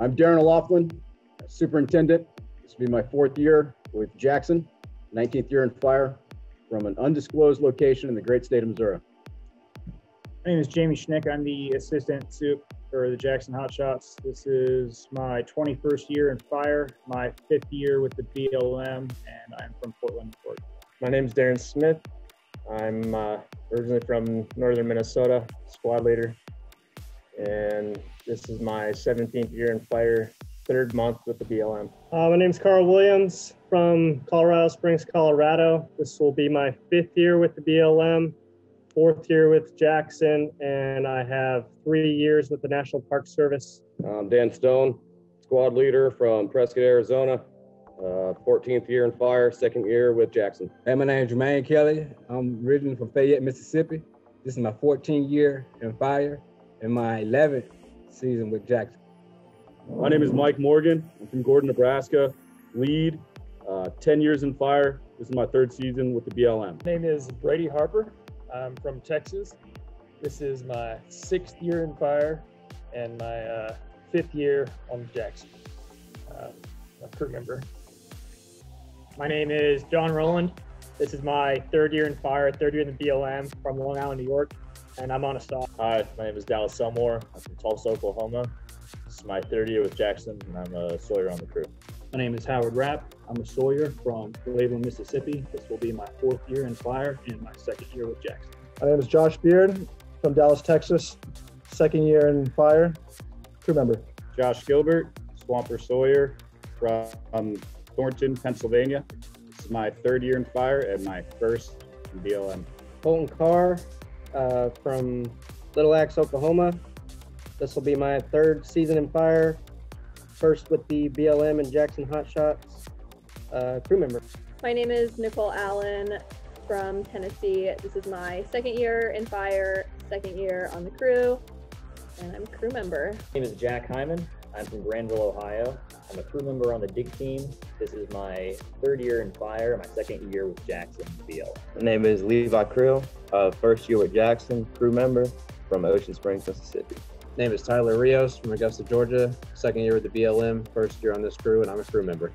I'm Darren O'Laughlin, Superintendent. This will be my fourth year with Jackson, 19th year in fire from an undisclosed location in the great state of Missouri. My name is Jamie Schnick. I'm the assistant soup for the Jackson Hotshots. This is my 21st year in fire, my fifth year with the BLM, and I'm from Portland, Oregon. My name is Darren Smith. I'm uh, originally from northern Minnesota, squad leader, and this is my 17th year in fire, third month with the BLM. Uh, my name is Carl Williams from Colorado Springs, Colorado. This will be my fifth year with the BLM, fourth year with Jackson, and I have three years with the National Park Service. I'm Dan Stone, squad leader from Prescott, Arizona. Uh, 14th year in fire, second year with Jackson. Hey, my name is Jermaine Kelly. I'm originally from Fayette, Mississippi. This is my 14th year in fire and my 11th season with Jackson. My name is Mike Morgan. I'm from Gordon, Nebraska. Lead, uh, 10 years in fire. This is my third season with the BLM. My name is Brady Harper. I'm from Texas. This is my sixth year in fire and my uh, fifth year on Jackson. Uh, a crew member. My name is John Rowland. This is my third year in fire, third year in the BLM from Long Island, New York, and I'm on a stop. Hi, my name is Dallas Selmore. I'm from Tulsa, Oklahoma. This is my third year with Jackson, and I'm a Sawyer on the crew. My name is Howard Rapp. I'm a Sawyer from Cleveland, Mississippi. This will be my fourth year in fire and my second year with Jackson. My name is Josh Beard from Dallas, Texas. Second year in fire, crew member. Josh Gilbert, Swamper Sawyer from Thornton, Pennsylvania. This is my third year in fire and my first BLM. Colton Carr uh, from Little Axe, Oklahoma. This will be my third season in fire. First with the BLM and Jackson Hotshots uh, crew member. My name is Nicole Allen from Tennessee. This is my second year in fire, second year on the crew, and I'm a crew member. My name is Jack Hyman. I'm from Granville, Ohio. I'm a crew member on the DIG team. This is my third year in fire, my second year with Jackson BL. My name is Levi Krill, uh, first year with Jackson, crew member from Ocean Springs, Mississippi. Name is Tyler Rios from Augusta, Georgia. Second year with the BLM, first year on this crew, and I'm a crew member.